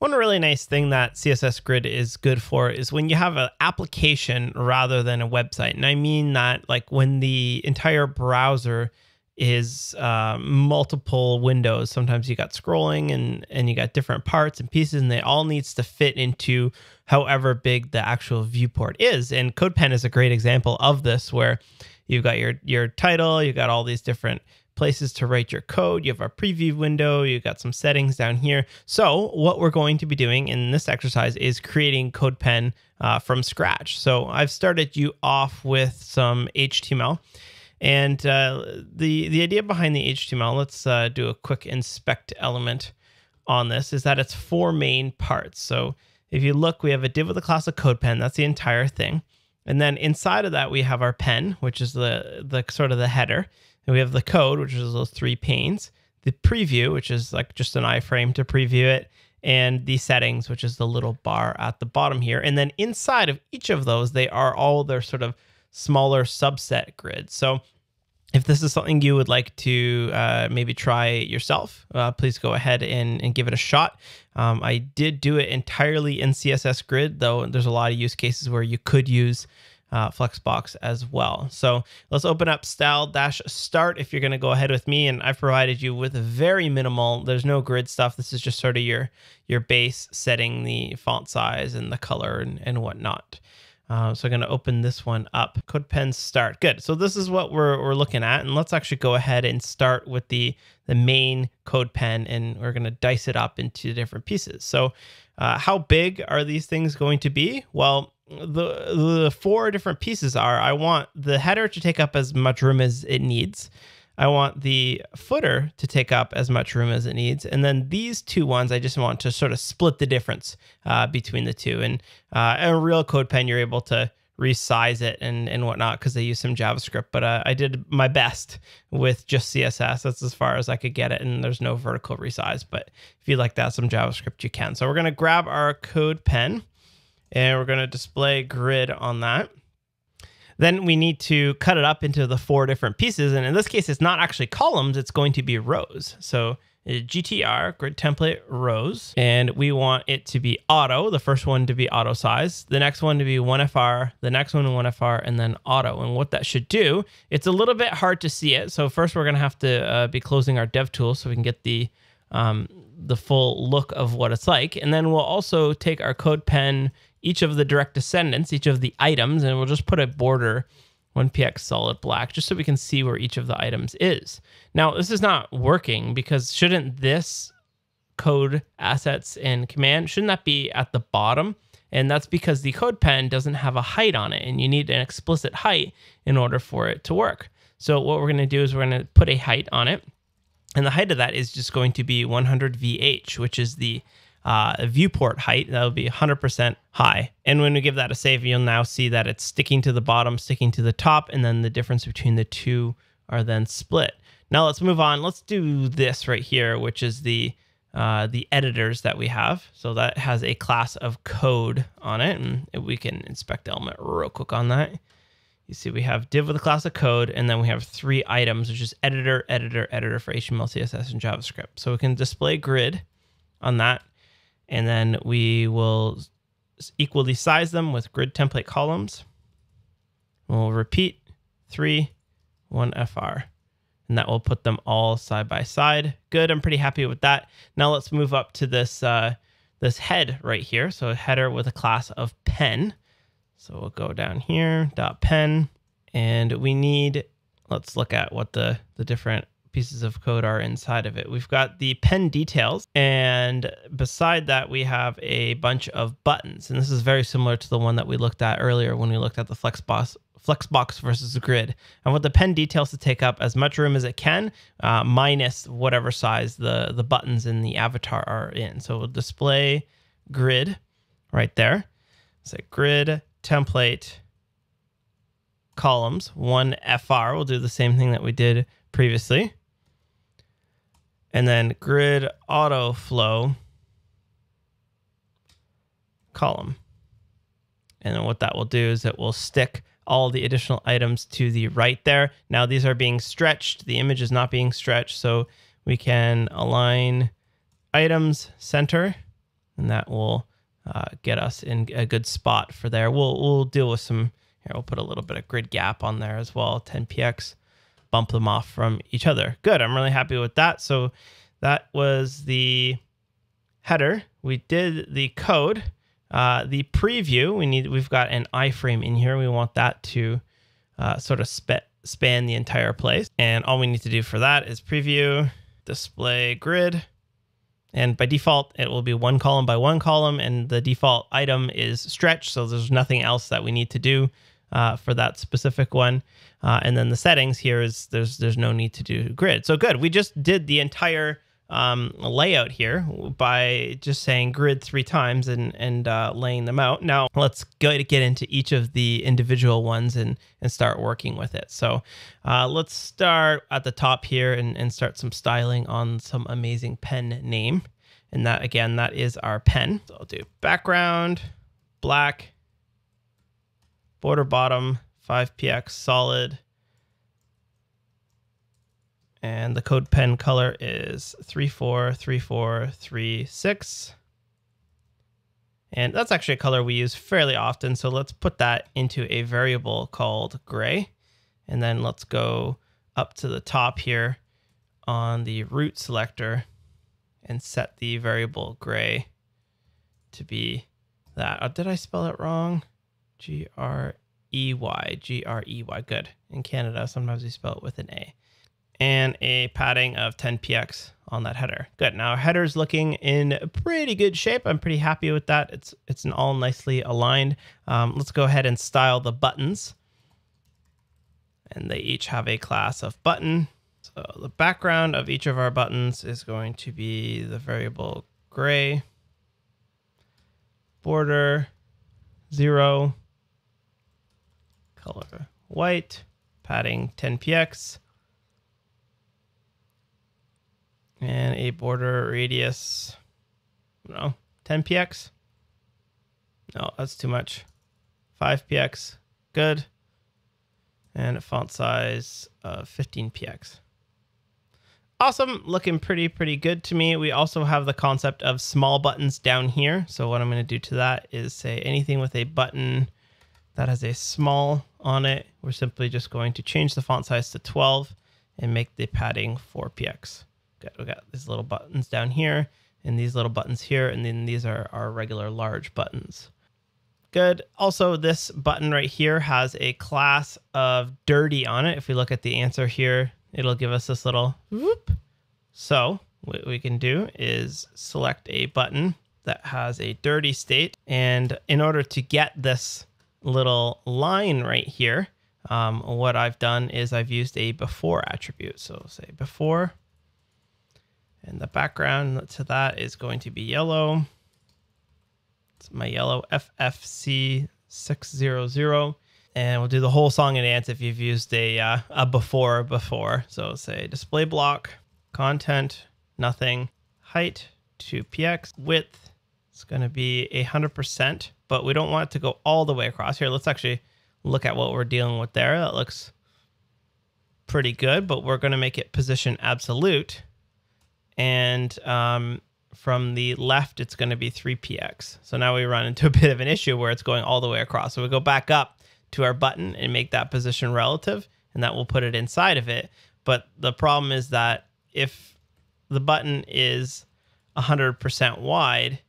One really nice thing that CSS Grid is good for is when you have an application rather than a website. And I mean that like when the entire browser is uh, multiple windows. Sometimes you got scrolling and and you got different parts and pieces, and they all needs to fit into however big the actual viewport is. And CodePen is a great example of this, where you've got your your title, you've got all these different places to write your code. You have our preview window, you've got some settings down here. So what we're going to be doing in this exercise is creating CodePen uh, from scratch. So I've started you off with some HTML. And uh, the the idea behind the HTML, let's uh, do a quick inspect element on this, is that it's four main parts. So if you look, we have a div with a class of CodePen. That's the entire thing. And then inside of that, we have our pen, which is the the sort of the header. And we have the code, which is those three panes. The preview, which is like just an iframe to preview it. And the settings, which is the little bar at the bottom here. And then inside of each of those, they are all their sort of smaller subset grids. So if this is something you would like to uh, maybe try yourself, uh, please go ahead and, and give it a shot. Um, I did do it entirely in CSS Grid, though there's a lot of use cases where you could use uh, Flexbox as well. So let's open up style dash start if you're going to go ahead with me. And I've provided you with a very minimal, there's no grid stuff. This is just sort of your, your base setting the font size and the color and, and whatnot. Uh, so I'm going to open this one up. CodePen start. Good. So this is what we're, we're looking at. And let's actually go ahead and start with the, the main CodePen and we're going to dice it up into different pieces. So uh, how big are these things going to be? Well, the, the four different pieces are, I want the header to take up as much room as it needs. I want the footer to take up as much room as it needs. And then these two ones, I just want to sort of split the difference uh, between the two. And uh, a real CodePen, you're able to resize it and, and whatnot because they use some JavaScript. But uh, I did my best with just CSS. That's as far as I could get it. And there's no vertical resize. But if you like that, some JavaScript, you can. So we're going to grab our CodePen and we're going to display grid on that. Then we need to cut it up into the four different pieces. And in this case, it's not actually columns, it's going to be rows. So uh, GTR, grid template rows, and we want it to be auto, the first one to be auto size, the next one to be 1FR, the next one 1FR, and then auto. And what that should do, it's a little bit hard to see it. So first we're gonna have to uh, be closing our dev tool so we can get the um, the full look of what it's like. And then we'll also take our CodePen each of the direct descendants, each of the items, and we'll just put a border 1px solid black just so we can see where each of the items is. Now, this is not working because shouldn't this code assets and command, shouldn't that be at the bottom? And that's because the CodePen doesn't have a height on it and you need an explicit height in order for it to work. So what we're going to do is we're going to put a height on it. And the height of that is just going to be 100 VH, which is the uh, viewport height. That will be 100% high. And when we give that a save, you'll now see that it's sticking to the bottom, sticking to the top, and then the difference between the two are then split. Now let's move on. Let's do this right here, which is the uh, the editors that we have. So that has a class of code on it, and we can inspect the element real quick on that. You see we have div with a class of code, and then we have three items, which is editor, editor, editor for HTML, CSS, and JavaScript. So we can display grid on that and then we will equally size them with grid template columns. We'll repeat three, one FR, and that will put them all side by side. Good, I'm pretty happy with that. Now let's move up to this, uh, this head right here. So a header with a class of pen. So we'll go down here, dot pen, and we need, let's look at what the, the different pieces of code are inside of it. We've got the pen details, and beside that, we have a bunch of buttons. And this is very similar to the one that we looked at earlier when we looked at the Flexbox, Flexbox versus grid. I want the pen details to take up as much room as it can, uh, minus whatever size the, the buttons in the avatar are in. So we'll display grid right there. Say grid template columns, one FR. We'll do the same thing that we did previously and then grid auto flow column. And then what that will do is it will stick all the additional items to the right there. Now these are being stretched. The image is not being stretched. So we can align items center. and that will uh, get us in a good spot for there. We'll we'll deal with some. Here, we'll put a little bit of grid gap on there as well. 10px, bump them off from each other. Good. I'm really happy with that. So that was the header. We did the code. Uh, the preview. We need. We've got an iframe in here. We want that to uh, sort of sp span the entire place. And all we need to do for that is preview, display grid. And by default, it will be one column by one column, and the default item is stretch, so there's nothing else that we need to do uh, for that specific one. Uh, and then the settings here is there's there's no need to do grid. So good, we just did the entire um, layout here by just saying grid three times and and uh, laying them out. Now let's go to get into each of the individual ones and and start working with it. So uh, let's start at the top here and, and start some styling on some amazing pen name. And that again, that is our pen. So I'll do background, black, border bottom, 5px solid, and the CodePen color is 343436. And that's actually a color we use fairly often. So let's put that into a variable called gray. And then let's go up to the top here on the root selector and set the variable gray to be that. Oh, did I spell it wrong? G R E Y, G R E Y. Good. In Canada, sometimes we spell it with an A and a padding of 10px on that header. Good. Now our header's looking in pretty good shape. I'm pretty happy with that. It's it's an all nicely aligned. Um, let's go ahead and style the buttons. And they each have a class of button. So the background of each of our buttons is going to be the variable gray, border, zero, color white, padding 10px, and a border radius, no, 10px. No, that's too much. 5px, good. And a font size of 15px. Awesome, looking pretty, pretty good to me. We also have the concept of small buttons down here. So what I'm gonna do to that is say anything with a button that has a small on it, we're simply just going to change the font size to 12 and make the padding 4px got, we got these little buttons down here and these little buttons here. And then these are our regular large buttons. Good. Also, this button right here has a class of dirty on it. If we look at the answer here, it'll give us this little whoop. So what we can do is select a button that has a dirty state. And in order to get this little line right here, um, what I've done is I've used a before attribute. So say before and the background to that is going to be yellow. It's my yellow FFC600. And we'll do the whole song and dance if you've used a, uh, a before before. So say display block, content, nothing, height 2px, width, it's going to be a 100%, but we don't want it to go all the way across. Here, let's actually look at what we're dealing with there. That looks pretty good, but we're going to make it position absolute and um, from the left, it's going to be 3px. So now we run into a bit of an issue where it's going all the way across. So we go back up to our button and make that position relative, and that will put it inside of it. But the problem is that if the button is 100% wide,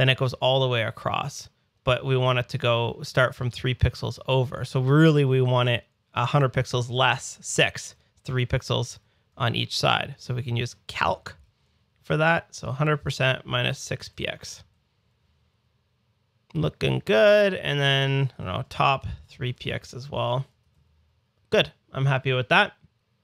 then it goes all the way across. But we want it to go start from three pixels over. So really, we want it 100 pixels less, six, three pixels on each side. So we can use calc for that. So 100% minus 6px. Looking good. And then, I don't know, top 3px as well. Good. I'm happy with that.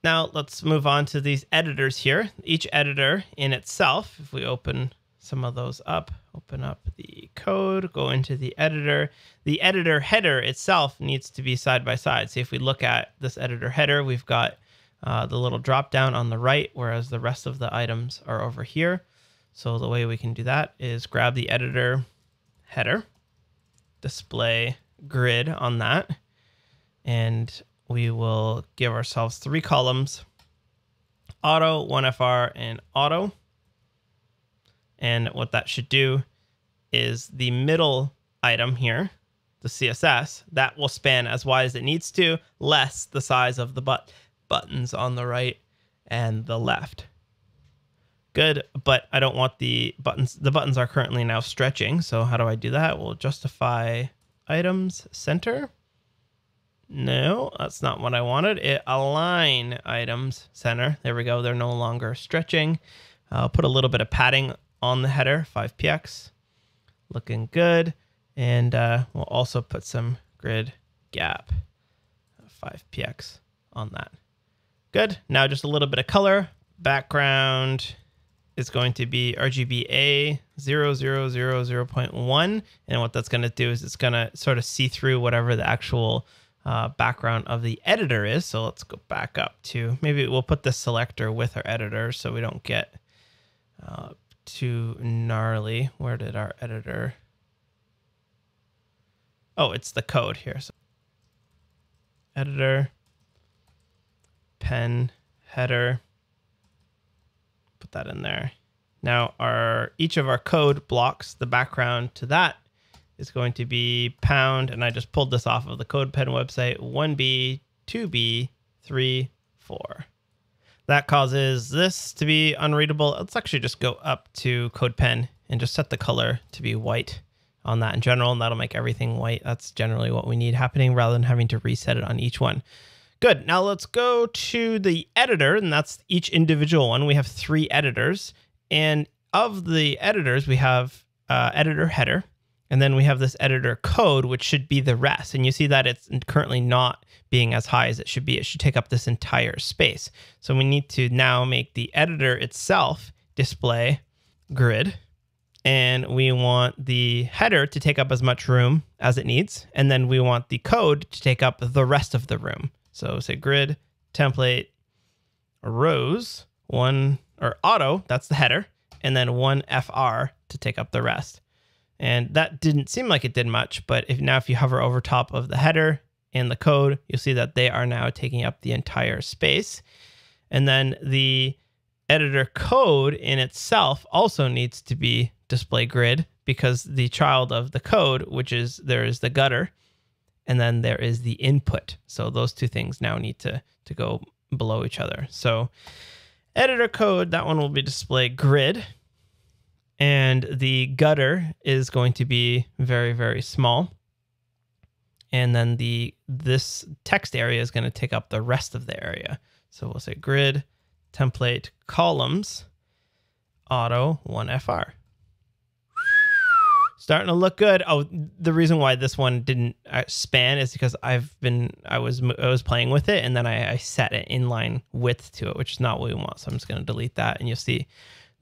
Now let's move on to these editors here. Each editor in itself, if we open some of those up, open up the code, go into the editor. The editor header itself needs to be side by side. See if we look at this editor header, we've got uh, the little drop down on the right, whereas the rest of the items are over here. So the way we can do that is grab the editor header, display grid on that, and we will give ourselves three columns, auto, 1FR, and auto. And what that should do is the middle item here, the CSS, that will span as wide as it needs to, less the size of the but buttons on the right and the left. Good, but I don't want the buttons. The buttons are currently now stretching. So how do I do that? We'll justify items center. No, that's not what I wanted. It align items center. There we go. They're no longer stretching. I'll put a little bit of padding on the header, 5px. Looking good. And uh, we'll also put some grid gap, 5px on that. Good. Now just a little bit of color. Background is going to be RGBA 0000.1. And what that's going to do is it's going to sort of see through whatever the actual uh, background of the editor is. So let's go back up to, maybe we'll put the selector with our editor so we don't get uh, too gnarly. Where did our editor? Oh, it's the code here. So editor, pen, header, put that in there. Now our each of our code blocks, the background to that is going to be pound, and I just pulled this off of the CodePen website, 1B, 2B, 3, 4. That causes this to be unreadable. Let's actually just go up to CodePen and just set the color to be white on that in general, and that'll make everything white. That's generally what we need happening rather than having to reset it on each one. Good. Now let's go to the editor, and that's each individual one. We have three editors, and of the editors, we have uh, editor header, and then we have this editor code, which should be the rest. And you see that it's currently not being as high as it should be. It should take up this entire space. So we need to now make the editor itself display grid. And we want the header to take up as much room as it needs. And then we want the code to take up the rest of the room. So say grid, template, rows, one or auto, that's the header, and then one FR to take up the rest. And that didn't seem like it did much, but if now if you hover over top of the header and the code, you'll see that they are now taking up the entire space. And then the editor code in itself also needs to be display grid because the child of the code, which is there is the gutter, and then there is the input. So those two things now need to, to go below each other. So editor code, that one will be display grid and the gutter is going to be very very small. And then the this text area is going to take up the rest of the area. So we'll say grid template columns auto 1fr starting to look good. Oh the reason why this one didn't uh, span is because i've been i was i was playing with it and then i, I set an inline width to it which is not what we want. So i'm just going to delete that and you'll see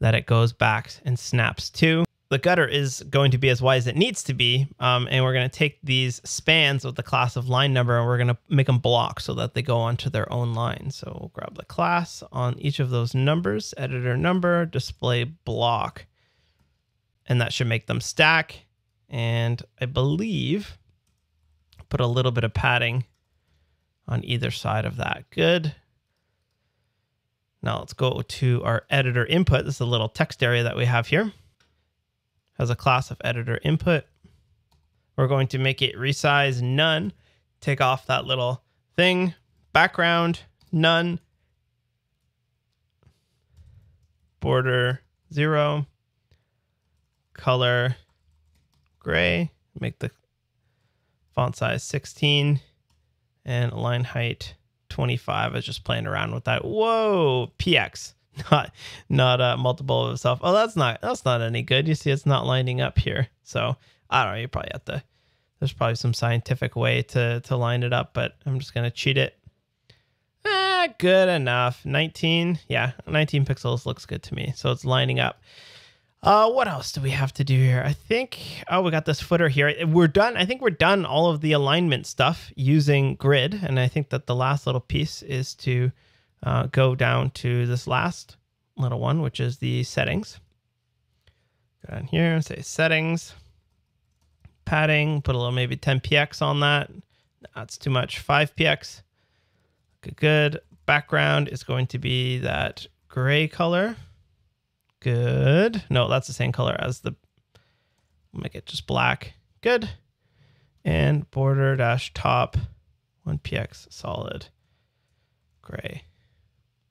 that it goes back and snaps to. The gutter is going to be as wide as it needs to be, um, and we're going to take these spans with the class of line number and we're going to make them block so that they go onto their own line. So we'll grab the class on each of those numbers, editor number, display block, and that should make them stack. And I believe put a little bit of padding on either side of that. Good. Now let's go to our editor input. This is a little text area that we have here. Has a class of editor input. We're going to make it resize none. Take off that little thing. Background, none. Border, zero. Color, gray. Make the font size 16. And line height, 25. I was just playing around with that. Whoa, PX, not not a multiple of itself. Oh, that's not that's not any good. You see, it's not lining up here. So I don't know. You probably have to. There's probably some scientific way to to line it up, but I'm just gonna cheat it. Ah, good enough. 19, yeah, 19 pixels looks good to me. So it's lining up. Uh, what else do we have to do here? I think, oh, we got this footer here. We're done. I think we're done all of the alignment stuff using grid. And I think that the last little piece is to uh, go down to this last little one, which is the settings. Go down here and say settings, padding, put a little maybe 10px on that. That's too much. 5px. Good, good. Background is going to be that gray color. Good. No, that's the same color as the make it just black. Good. And border dash top 1px solid gray.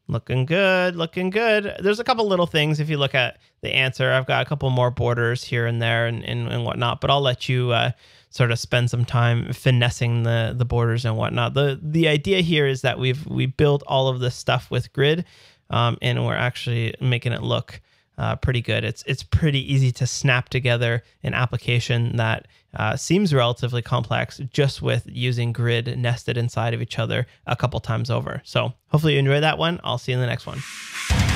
Looking good, looking good. There's a couple little things if you look at the answer. I've got a couple more borders here and there and, and, and whatnot, but I'll let you uh, sort of spend some time finessing the the borders and whatnot. The the idea here is that we've we built all of this stuff with grid, um, and we're actually making it look uh, pretty good. It's it's pretty easy to snap together an application that uh, seems relatively complex just with using grid nested inside of each other a couple times over. So hopefully you enjoy that one. I'll see you in the next one.